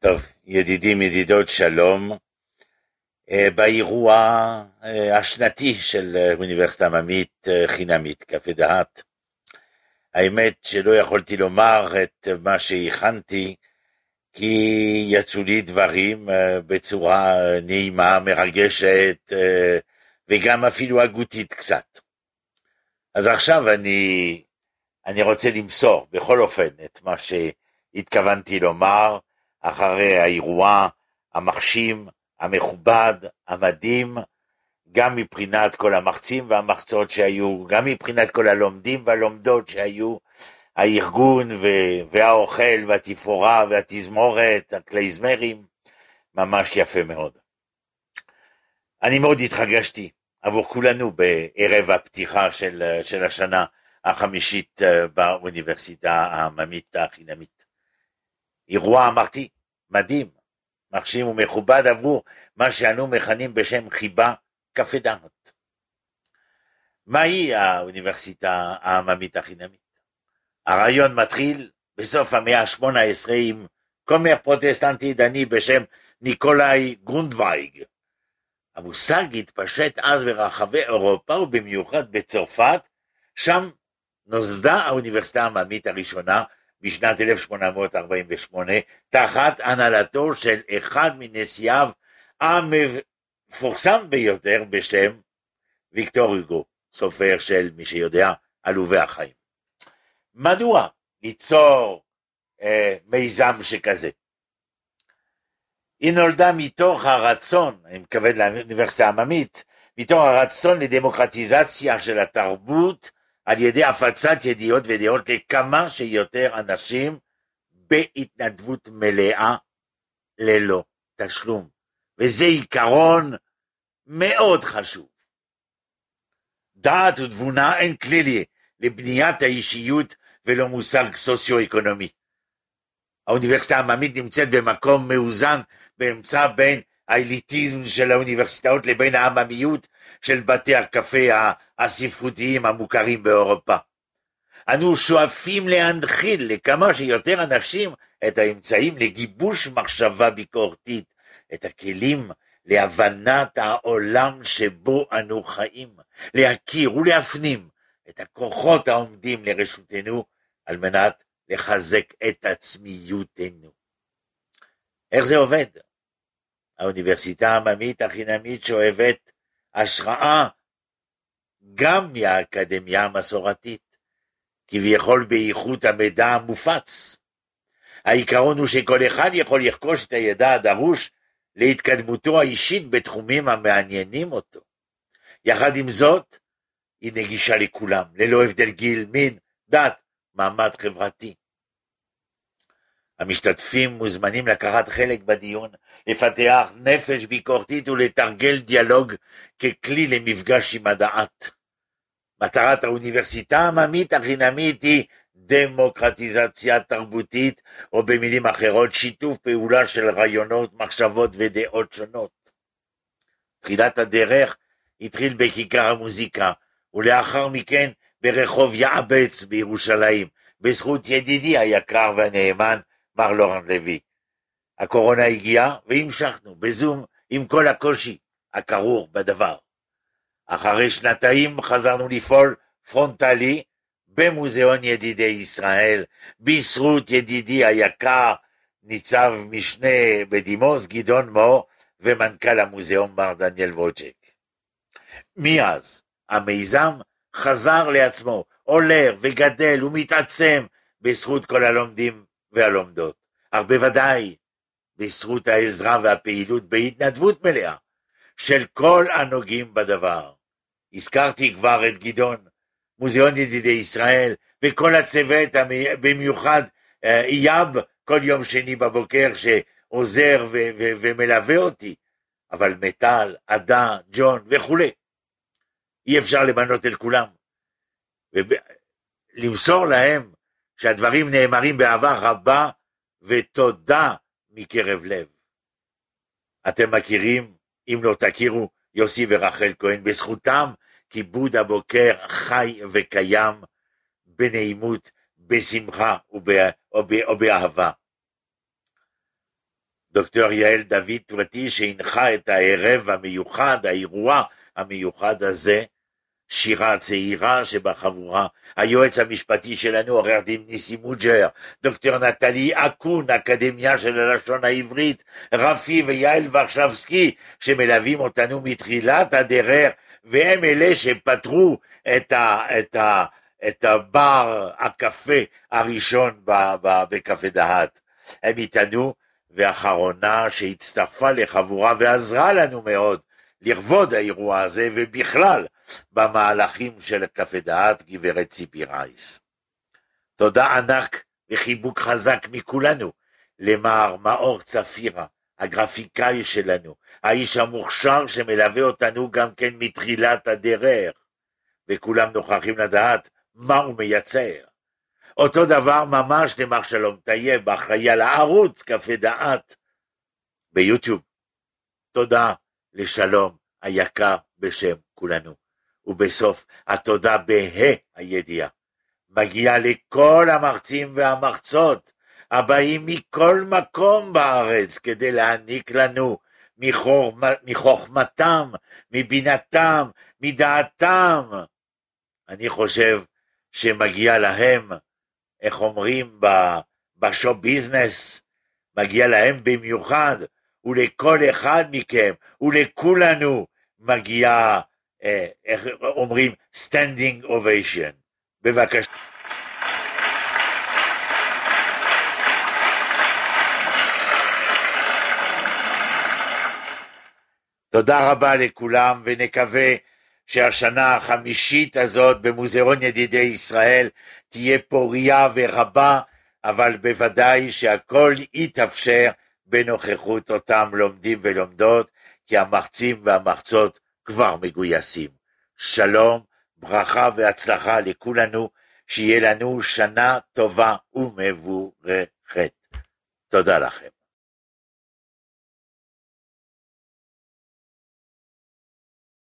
טוב, ידידים, ידידות, שלום. אה, באירוע אה, השנתי של אה, אוניברסיטה עממית חינמית, קפה דהת. האמת שלא יכולתי לומר את מה שהכנתי, כי יצאו לי דברים בצורה נעימה, מרגשת, וגם אפילו הגותית קצת. אז עכשיו אני, אני רוצה למסור בכל אופן את מה שהתכוונתי לומר אחרי האירוע המחשים, המכובד, המדהים, גם מבחינת כל המחצים והמחצות שהיו, גם מבחינת כל הלומדים והלומדות שהיו, הארגון והאוכל והתפאורה והתזמורת, הקלייזמרים, ממש יפה מאוד. אני מאוד התרגשתי עבור כולנו בערב הפתיחה של, של השנה החמישית אה, באוניברסיטה העממית החינמית. אירוע, אמרתי, מדהים, מרשים ומכובד עבור מה שאנו מכנים בשם חיבה קפה דעת. מהי האוניברסיטה העממית החינמית? הרעיון מתחיל בסוף המאה ה-18 עם כומר פרוטסטנטי דני בשם ניקולאי גרונדוויג. המושג התפשט אז ברחבי אירופה ובמיוחד בצרפת, שם נוסדה האוניברסיטה העממית הראשונה בשנת 1848 תחת הנהלתו של אחד מנשיאיו המפורסם ביותר בשם ויקטור הוגו, סופר של מי שיודע עלובי החיים. מדוע ליצור אה, מיזם שכזה? היא נולדה מתוך הרצון, אני מתכוון לאוניברסיטה העממית, מתוך הרצון לדמוקרטיזציה של התרבות על ידי הפצת ידיעות ודעות לכמה שיותר אנשים בהתנדבות מלאה ללא תשלום. וזה עיקרון מאוד חשוב. דעת ותבונה אין כלי לבניית האישיות ולא מושג סוציו-אקונומי. האוניברסיטה העממית נמצאת במקום מאוזן באמצע בין האליטיזם של האוניברסיטאות לבין העממיות של בתי הקפה הספרותיים המוכרים באירופה. אנו שואפים להנחיל לכמה שיותר אנשים את האמצעים לגיבוש מחשבה ביקורתית, את הכלים להבנת העולם שבו אנו חיים, להכיר ולהפנים את הכוחות העומדים לרשותנו על מנת לחזק את עצמיותנו. איך זה עובד? האוניברסיטה העממית החינמית שואבת השראה גם מהאקדמיה המסורתית, כביכול באיכות המידע המופץ. העיקרון הוא שכל אחד יכול לרכוש את הידע הדרוש להתקדמותו האישית בתחומים המעניינים אותו. יחד עם זאת, היא נגישה לכולם, ללא הבדל גיל, מין, דת, מעמד חברתי. המשתתפים מוזמנים לקחת חלק בדיון, לפתח נפש ביקורתית ולתרגל דיאלוג ככלי למפגש עם הדעת. מטרת האוניברסיטה העממית החינמית היא דמוקרטיזציה תרבותית, או במילים אחרות שיתוף פעולה של רעיונות, מחשבות ודעות שונות. תחילת הדרך התחיל בכיכר המוזיקה, ולאחר מכן ברחוב יעבץ בירושלים, בזכות ידידי היקר והנאמן מר לורן לוי. הקורונה הגיעה והמשכנו בזום עם כל הקושי הכרוך בדבר. אחרי שנתיים חזרנו לפעול פרונטלי במוזיאון ידידי ישראל, בזכות ידידי היקר, ניצב משנה בדימוס גדעון מור ומנכ"ל המוזיאון מר דניאל ווג'ק. מאז המיזם חזר לעצמו, עולר וגדל ומתעצם בזכות כל הלומדים והלומדות, אך בוודאי בזכות העזרה והפעילות בהתנדבות מלאה של כל הנוגעים בדבר. הזכרתי כבר את גדעון, מוזיאון ידידי ישראל, וכל הצוות, במיוחד אה, אייב, כל יום שני בבוקר שעוזר ו- ו- ומלווה אותי, אבל מטל, עדה, ג'ון וכולי. אי אפשר למנות את כולם. ולמסור להם שהדברים נאמרים באהבה רבה ותודה מקרב לב. אתם מכירים, אם לא תכירו, יוסי ורחל כהן, בזכותם כיבוד הבוקר חי וקיים בנעימות, בשמחה ובאהבה. דוקטור יעל דוד פרטי שהנחה את הערב המיוחד, האירוע המיוחד הזה, שירה צעירה שבחבורה, היועץ המשפטי שלנו, עורך דין ניסי מוג'ר, דוקטור נטלי אקון, אקדמיה של הלשון העברית, רפי ויעל ורשבסקי, שמלווים אותנו מתחילת הדרך, והם אלה שפתרו את, ה, את, ה, את הבר, הקפה הראשון בקפה דהת. הם איתנו, ואחרונה שהצטרפה לחבורה ועזרה לנו מאוד לכבוד האירוע הזה, ובכלל במהלכים של קפה דעת, גברת ציפי רייס. תודה ענק וחיבוק חזק מכולנו למר מאור צפירה, הגרפיקאי שלנו, האיש המוכשר שמלווה אותנו גם כן מתחילת הדרך, וכולם נוכחים לדעת מה הוא מייצר. אותו דבר ממש למר שלום טייב, אחראי על הערוץ קפה דעת ביוטיוב. תודה לשלום היקר בשם כולנו. ובסוף התודה בה' הידיעה מגיעה לכל המרצים והמרצות הבאים מכל מקום בארץ כדי להעניק לנו מחוכמתם, מבינתם, מדעתם. אני חושב שמגיע להם, איך אומרים בשואו ביזנס, מגיע להם במיוחד, ולכל אחד מכם, ולכולנו, מגיע, אה, איך אומרים, standing ovation. בבקשה. תודה רבה לכולם, ונקווה שהשנה החמישית הזאת במוזיאון ידידי ישראל תהיה פוריה ורבה, אבל בוודאי שהכל יתאפשר בנוכחות אותם לומדים ולומדות, כי המחצים והמחצות כבר מגויסים. שלום, ברכה והצלחה לכולנו, שיהיה לנו שנה טובה ומבורכת. תודה לכם.